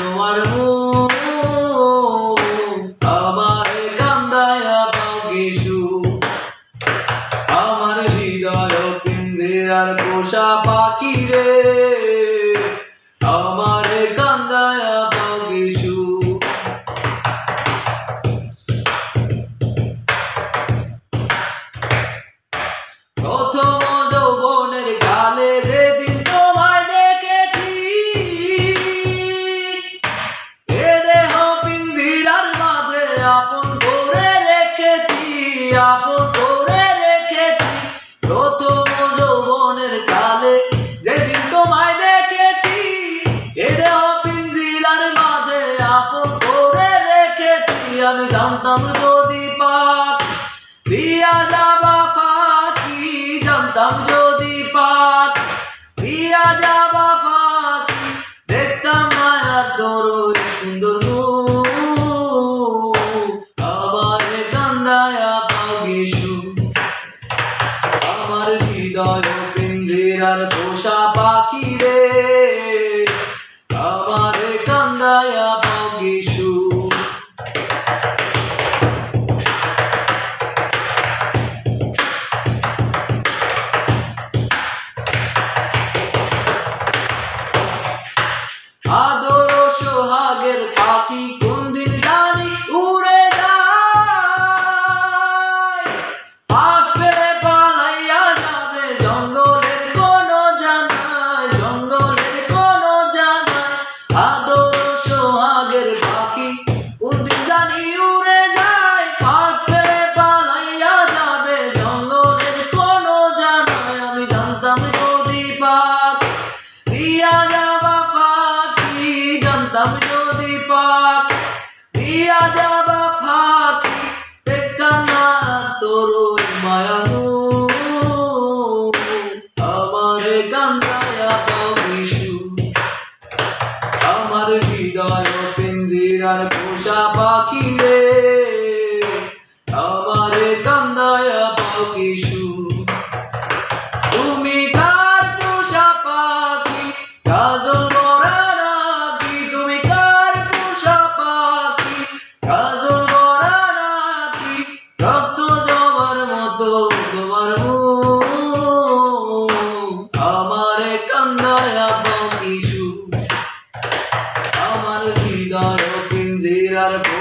তোমার আমার কান্দায়া পাকিসু আমার হৃদয় পিঞ্জিরার পোষা পাখি রে। নাম যদি পাক, দিয়া যাবা ফাঁকি জানতাম যদি পাক, দিয়া যাবা ফাঁকি, দেখতাম মায়ার তোর সুন্দর আমার কান্দায়া পাগিসু আমার পোষা পাখি দিয়া যাবা ফাঁকি দেখতাম না তোর মায়ানু আমার কান্দায়া বিশু আমার হৃদয় পাখি রে। got a pinzir